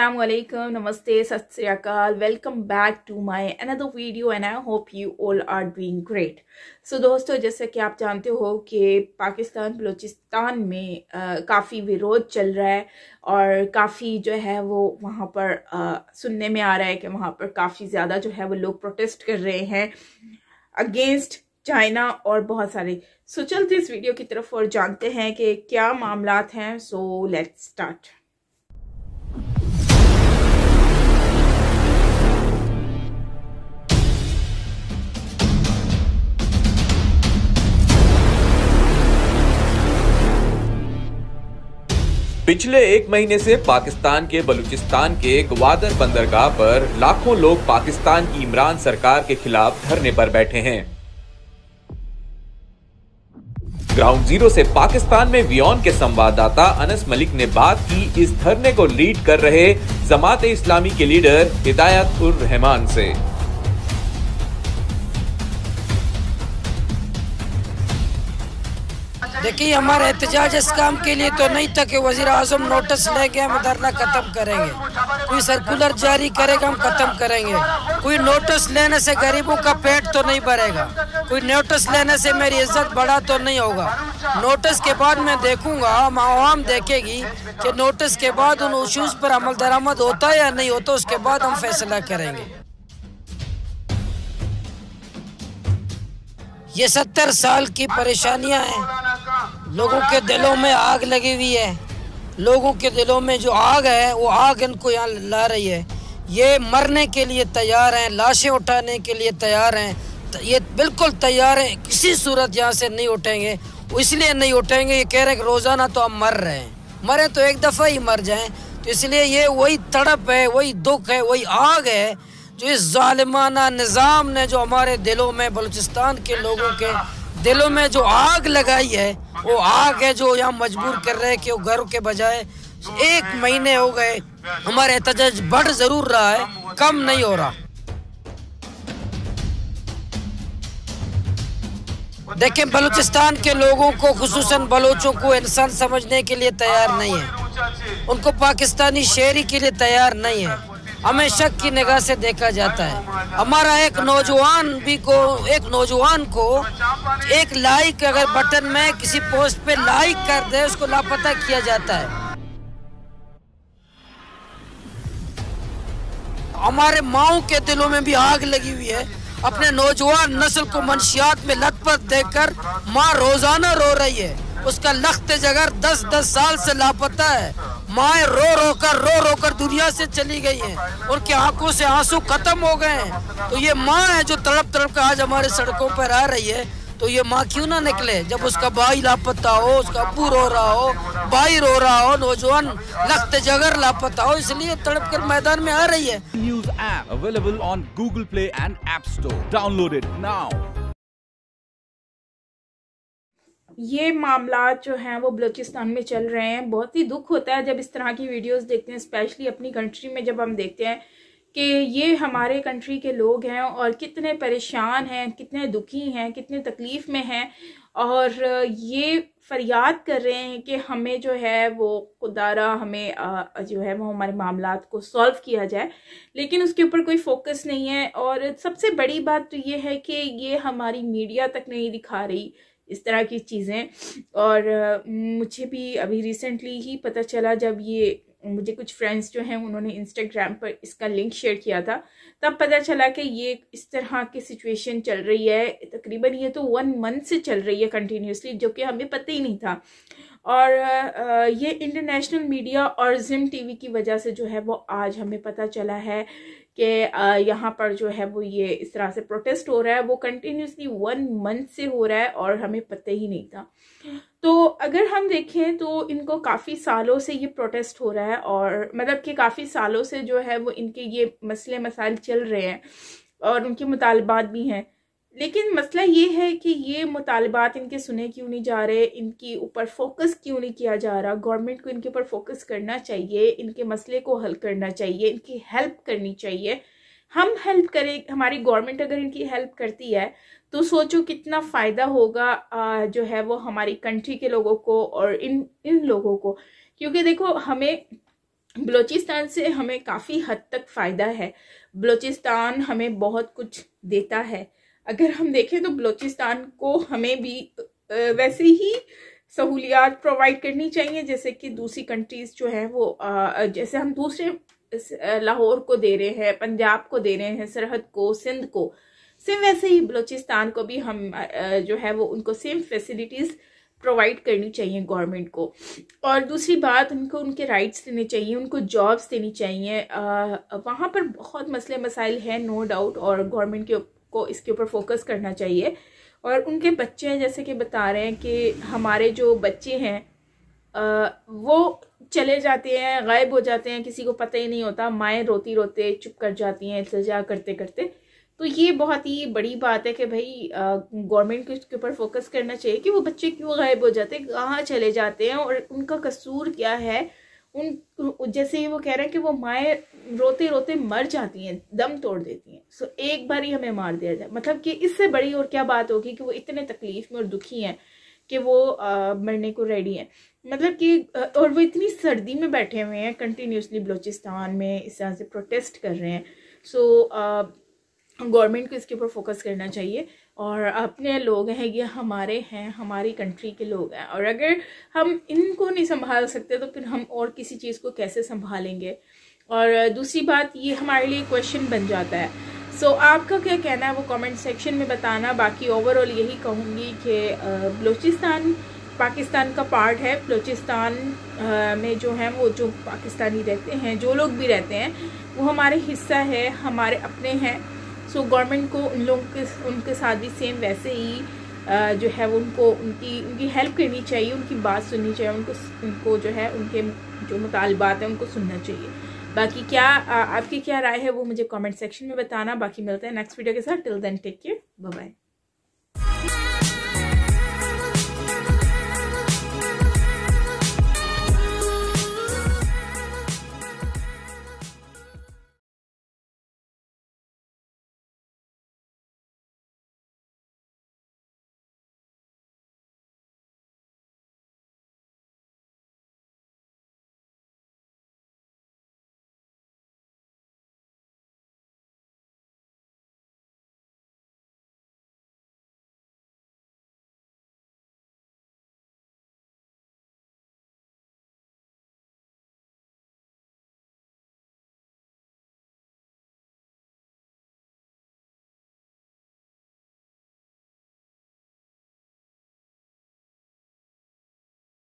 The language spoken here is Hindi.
Assalamu alaikum, namaste, sat sri akal. Welcome back to my another video and I hope you all are doing great. So दोस्तों जैसे कि आप जानते हो कि पाकिस्तान बलूचिस्तान में काफ़ी विरोध चल रहा है और काफ़ी जो है वो वहाँ पर आ, सुनने में आ रहा है कि वहाँ पर काफ़ी ज़्यादा जो है वो लोग प्रोटेस्ट कर रहे हैं अगेंस्ट चाइना और बहुत सारे सो so, चलते इस वीडियो की तरफ़ और जानते हैं कि क्या मामला हैं सो लेट्स स्टार्ट पिछले एक महीने से पाकिस्तान के बलूचिस्तान के ग्वादर बंदरगाह पर लाखों लोग पाकिस्तान की इमरान सरकार के खिलाफ धरने पर बैठे हैं। ग्राउंड ज़ीरो से पाकिस्तान में वियोन के संवाददाता अनस मलिक ने बात की, इस धरने को लीड कर रहे जमात इस्लामी के लीडर हिदायत उर रहमान से। देखिए, हमारा एहतजाज इस काम के लिए तो नहीं था कि वज़ीर अजम नोटिस लेके हम धरना ख़त्म करेंगे। कोई सर्कुलर जारी करेगा, हम ख़त्म करेंगे। कोई नोटिस लेने से गरीबों का पेट तो नहीं भरेगा। कोई नोटिस लेने से मेरी इज़्ज़त बढ़ा तो नहीं होगा। नोटिस के बाद मैं देखूँगा आवाम देखेगी कि नोटिस के बाद उन इशूज़ पर अमल दरामद होता या नहीं होता, उसके बाद हम फैसला करेंगे। ये सत्तर साल की परेशानियाँ हैं। लोगों के दिलों में आग लगी हुई है। लोगों के दिलों में जो आग है, वो आग इनको यहाँ ला रही है। ये मरने के लिए तैयार हैं, लाशें उठाने के लिए तैयार हैं। ये बिल्कुल तैयार हैं, किसी सूरत यहाँ से नहीं उठेंगे। इसलिए नहीं उठेंगे, ये कह रहे हैं कि रोज़ाना तो हम मर रहे हैं। मरे तो एक दफ़ा ही मर जाएँ। तो इसलिए ये वही तड़प है, वही दुख है, वही आग है, जो इस ालिमाना निज़ाम ने जो हमारे दिलों में, बलूचिस्तान के लोगों के दिलों में जो आग लगाई है, वो आग है जो यहाँ मजबूर कर रहे हैं कि वो घर के बजाय एक महीने हो गए, हमारे एहतजाज बढ़ ज़रूर रहा है, कम नहीं हो रहा। देखें, बलूचिस्तान के लोगों को खसूस बलोचों को इंसान समझने के लिए तैयार नहीं है। उनको पाकिस्तानी शहरी के लिए तैयार नहीं है। हमें शक की निगाह से देखा जाता है। हमारा एक नौजवान भी को, एक नौजवान को एक लाइक अगर बटन में किसी पोस्ट पे लाइक कर दे, उसको लापता किया जाता है। हमारे माओ के दिलों में भी आग लगी हुई है। अपने नौजवान नस्ल को मंशियात में लथपथ देखकर माँ रोज़ाना रो रही है। उसका लख्त जगर दस दस साल से लापता है। माए रो रो कर रो रो कर दुनिया से चली गई हैं। उनकी आँखों से आँसू खत्म हो गए हैं? तो ये माँ है जो तड़प तड़प कर आज हमारे सड़कों पर आ रही है। तो ये माँ क्यों ना निकले? जब उसका भाई लापता हो, उसका अबू रो रहा हो, भाई रो रहा हो, नौजवान लख्त जगर लापता हो, इसलिए तड़प कर मैदान में आ रही है। News app available on Google Play and app store download now ये मामला जो हैं वो बलूचिस्तान में चल रहे हैं। बहुत ही दुख होता है जब इस तरह की वीडियोस देखते हैं, स्पेशली अपनी कंट्री में जब हम देखते हैं कि ये हमारे कंट्री के लोग हैं और कितने परेशान हैं, कितने दुखी हैं, कितने तकलीफ़ में हैं और ये फरियाद कर रहे हैं कि हमें जो है वो खुदारा हमें जो है वो हमारे मामला को सॉल्व किया जाए। लेकिन उसके ऊपर कोई फोकस नहीं है और सबसे बड़ी बात तो ये है कि ये हमारी मीडिया तक नहीं दिखा रही इस तरह की चीज़ें। और मुझे भी अभी रिसेंटली ही पता चला जब ये मुझे कुछ फ्रेंड्स जो हैं, उन्होंने इंस्टाग्राम पर इसका लिंक शेयर किया था, तब पता चला कि ये इस तरह की सिचुएशन चल रही है। तकरीबन ये तो वन मंथ से चल रही है कंटिन्यूसली जो कि हमें पता ही नहीं था। और ये इंटरनेशनल मीडिया और जिम टीवी की वजह से जो है, वो आज हमें पता चला है कि यहाँ पर जो है वो ये इस तरह से प्रोटेस्ट हो रहा है। वो कंटिन्यूसली वन मंथ से हो रहा है और हमें पता ही नहीं था। तो अगर हम देखें तो इनको काफ़ी सालों से ये प्रोटेस्ट हो रहा है और मतलब कि काफ़ी सालों से जो है वो इनके ये मसले मसाइल चल रहे हैं और उनके मुतालबात भी हैं। लेकिन मसला ये है कि ये मुतालबात इनके सुने क्यों नहीं जा रहे, इनके ऊपर फोकस क्यों नहीं किया जा रहा? गवर्नमेंट को इनके ऊपर फोकस करना चाहिए, इनके मसले को हल करना चाहिए, इनकी हेल्प करनी चाहिए। हम हेल्प करें, हमारी गवर्नमेंट अगर इनकी हेल्प करती है तो सोचो कितना फ़ायदा होगा जो है वो हमारी कंट्री के लोगों को और इन इन लोगों को। क्योंकि देखो, हमें बलूचिस्तान से हमें काफ़ी हद तक फ़ायदा है। बलूचिस्तान हमें बहुत कुछ देता है। अगर हम देखें तो बलूचिस्तान को हमें भी वैसे ही सहूलियात प्रोवाइड करनी चाहिए, जैसे कि दूसरी कंट्रीज़ जो है वो जैसे हम दूसरे लाहौर को दे रहे हैं, पंजाब को दे रहे हैं, सरहद को, सिंध को सेम वैसे ही बलूचिस्तान को भी हम जो है वो उनको सेम फैसिलिटीज़ प्रोवाइड करनी चाहिए गवर्नमेंट को। और दूसरी बात, उनको, उनके राइट्स देने चाहिए, उनको जॉब्स देनी चाहिए। वहाँ पर बहुत मसले मसाइल हैं नो डाउट और गवर्नमेंट के को इसके ऊपर फोकस करना चाहिए। और उनके बच्चे हैं जैसे कि बता रहे हैं कि हमारे जो बच्चे हैं आ, वो चले जाते हैं गायब हो जाते हैं किसी को पता ही नहीं होता। माएँ रोती रोते चुप कर जाती हैं इल्तजा करते करते। तो ये बहुत ही बड़ी बात है कि भाई गवर्नमेंट को इसके ऊपर फोकस करना चाहिए कि वो बच्चे क्यों गायब हो जाते हैं कहाँ चले जाते हैं और उनका कसूर क्या है? उन जैसे वो कह रहे हैं कि वो माए रोते रोते मर जाती हैं, दम तोड़ देती हैं। सो एक बार ही हमें मार दिया जाए। मतलब कि इससे बड़ी और क्या बात होगी कि वो इतने तकलीफ़ में और दुखी हैं कि वो मरने को रेडी हैं। मतलब कि और वो इतनी सर्दी में बैठे हुए हैं कंटिन्यूसली बलूचिस्तान में इस तरह से प्रोटेस्ट कर रहे हैं। सो गवर्नमेंट को इसके ऊपर फोकस करना चाहिए और अपने लोग हैं, ये हमारे हैं, हमारी कंट्री के लोग हैं। और अगर हम इनको नहीं संभाल सकते तो फिर हम और किसी चीज़ को कैसे संभालेंगे? और दूसरी बात ये हमारे लिए क्वेश्चन बन जाता है। सो so, आपका क्या कहना है वो कमेंट सेक्शन में बताना। बाकी ओवरऑल यही कहूँगी कि बलूचिस्तान पाकिस्तान का पार्ट है। बलूचिस्तान में जो है वो जो पाकिस्तानी रहते हैं जो लोग भी रहते हैं वो हमारे हिस्सा है हमारे अपने हैं। सो गवर्नमेंट को उन लोगों के उनके साथ भी सेम वैसे ही जो है वो उनको उनकी उनकी हेल्प करनी चाहिए उनकी बात सुननी चाहिए उनको उनको जो है उनके जो मुतालबात हैं उनको सुनना चाहिए। बाकी क्या आपकी क्या राय है वो मुझे कमेंट सेक्शन में बताना, बाकी मिलते हैं नेक्स्ट वीडियो के साथ. Till then take care bye